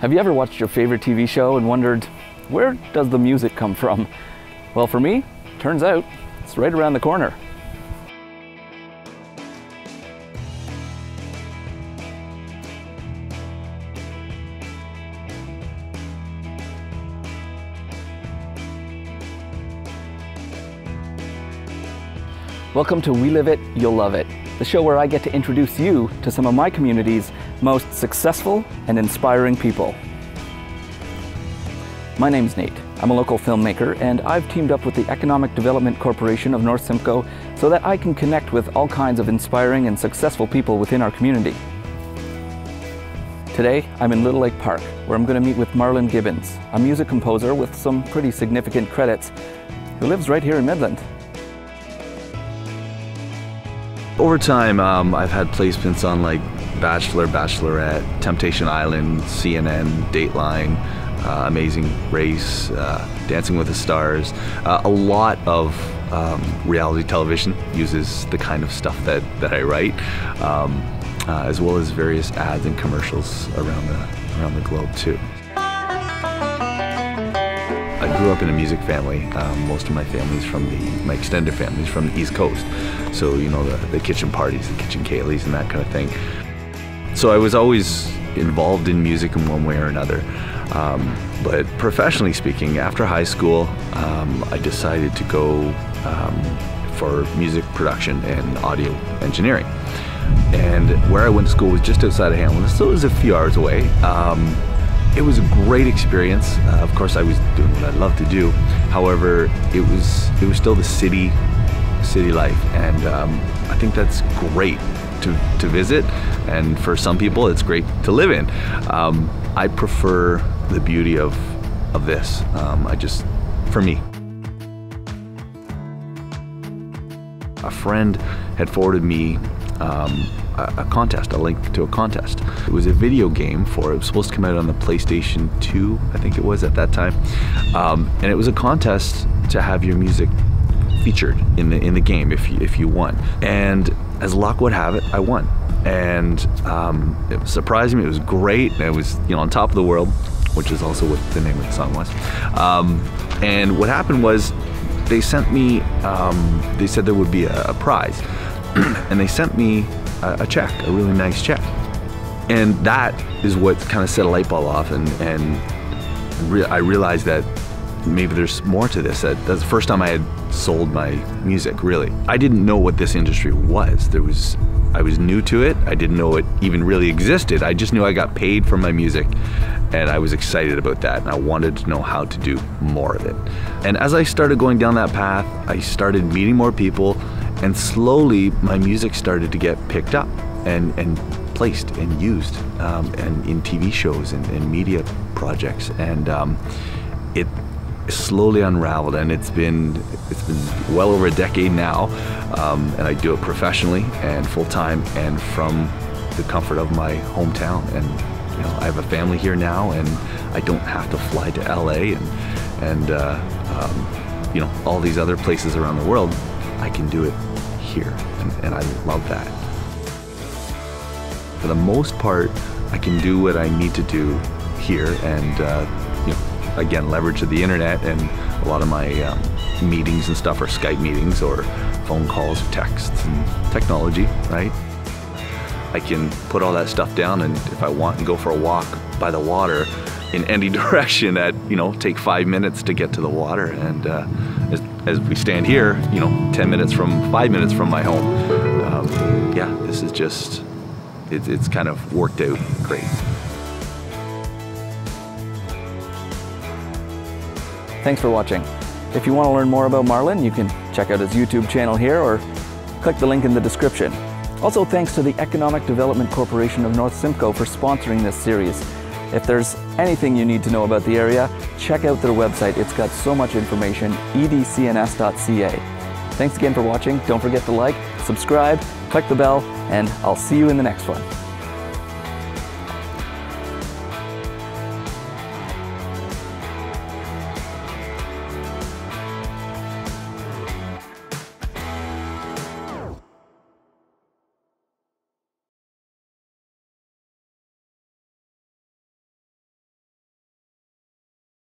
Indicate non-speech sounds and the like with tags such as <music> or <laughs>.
Have you ever watched your favorite TV show and wondered, where does the music come from? Well, for me, turns out it's right around the corner. Welcome to We Live It, You'll Love It, the show where I get to introduce you to some of my community's most successful and inspiring people. My name's Nate. I'm a local filmmaker and I've teamed up with the Economic Development Corporation of North Simcoe so that I can connect with all kinds of inspiring and successful people within our community. Today, I'm in Little Lake Park, where I'm going to meet with Marlon Gibbons, a music composer with some pretty significant credits, who lives right here in Midland. Over time, um, I've had placements on like Bachelor, Bachelorette, Temptation Island, CNN, Dateline, uh, Amazing Race, uh, Dancing with the Stars. Uh, a lot of um, reality television uses the kind of stuff that, that I write, um, uh, as well as various ads and commercials around the, around the globe too. Grew up in a music family. Um, most of my family's from the, my extended family's from the East Coast. So, you know, the, the kitchen parties, the kitchen ceilidhs and that kind of thing. So I was always involved in music in one way or another. Um, but professionally speaking, after high school, um, I decided to go um, for music production and audio engineering. And where I went to school was just outside of Hamilton, so it was a few hours away. Um, it was a great experience. Uh, of course, I was doing what I love to do. However, it was it was still the city city life, and um, I think that's great to, to visit. And for some people, it's great to live in. Um, I prefer the beauty of of this. Um, I just, for me. A friend had forwarded me um, a, contest, a link to a contest. It was a video game for, it was supposed to come out on the PlayStation 2, I think it was at that time. Um, and it was a contest to have your music featured in the in the game if you, if you won. And as luck would have it, I won. And um, it surprised me. It was great. It was you know on top of the world, which is also what the name of the song was. Um, and what happened was they sent me. Um, they said there would be a, a prize, <clears throat> and they sent me a, a, check, a really nice check. And that is what kind of set a light bulb off, and and re I realized that maybe there's more to this. That, that's the first time I had sold my music, really. I didn't know what this industry was. There was, I was new to it. I didn't know it even really existed. I just knew I got paid for my music and I was excited about that and I wanted to know how to do more of it. And as I started going down that path, I started meeting more people and slowly my music started to get picked up and, and placed and used um, and in TV shows and, and media projects. And um, it slowly unraveled and it's been it's been well over a decade now um, and I do it professionally and full-time and from the comfort of my hometown and you know I have a family here now and I don't have to fly to LA and and uh, um, you know all these other places around the world I can do it here and, and I love that for the most part I can do what I need to do here and uh, you know again, leverage the internet and a lot of my um, meetings and stuff are Skype meetings or phone calls, or texts, and technology, right? I can put all that stuff down and if I want and go for a walk by the water in any <laughs> direction that, you know, take five minutes to get to the water. And uh, as, we stand here, you know, 10 minutes from, five minutes from my home. Um, yeah, this is just, it, it's kind of worked out great. Thanks for watching. If you want to learn more about Marlon, you can check out his YouTube channel here or click the link in the description. Also, thanks to the Economic Development Corporation of North Simcoe for sponsoring this series. If there's anything you need to know about the area, check out their website. It's got so much information, edcns.ca. Thanks again for watching. Don't forget to like, subscribe, click the bell, and I'll see you in the next one.